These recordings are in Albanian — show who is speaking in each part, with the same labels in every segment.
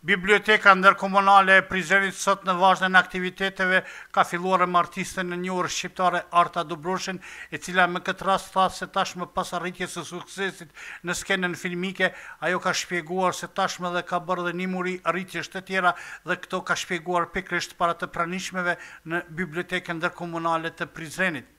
Speaker 1: Biblioteka Ndërkomunale e Prizrenit sot në vazhdën e aktiviteteve ka filluar e me artisten e njohur shqiptare Arta Dobroshin, e cila me këtë rast tha se tashmë pas arritjes së suksesit në skenën filmike, ajo ka shpjeguar se tashmë dhe ka bërë dhe një mori arritjesh të tjera dhe këto ka shpjeguar pikërisht para të pranishmeve në Bibliotekën Ndërkomunale të Prizrenit.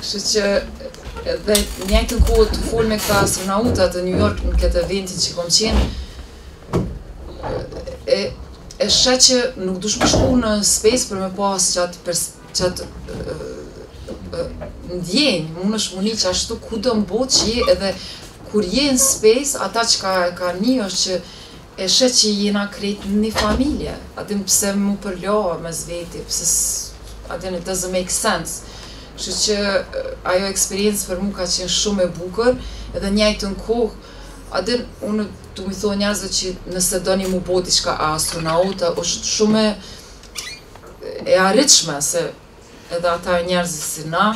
Speaker 2: Kështu që edhe njëjtën kohë të fol me këta astronauta te New York në këtë eventin që kom qenë e e sheh që nuk duhesh me shku në space për me pas qatë pers, qatë ndjenjë, munesh me ni qashtu kudo në botë që je edhe kur je në space, ata që ka, ka një është që E sheh që jena krejt ni familje, a din pse mu përla mes veti, pse s, a din it doesn't make sense. Kështu që ajo eksperiencë për mu ka qenë shumë e bukur dhe njëjtën kohë, a din, unë du me u thonë njerëzve që nëse doni mu bo diçka e astronaut është shumë e arritshme se, Edhe ata njerëz si na,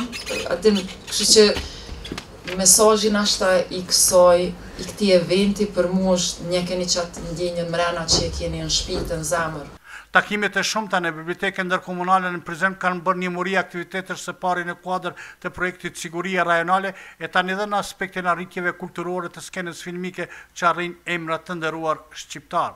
Speaker 2: a din, kështu që mesazhi nashta i kësaj i këtij eventi për mu është ndjekeni qat ndjenjën mrena që e keni në shpirt e në zemër.
Speaker 1: Takimet e shumta në Bibliotekën Ndërkomunale në Prizren kanë bërë një mori aktivitetesh së pari në kuadër të projektit Siguria Rajonale e tani dhe në aspektin arritjeve kulturore të skenës filmike që arrijnë emra të nderuar shqiptarë.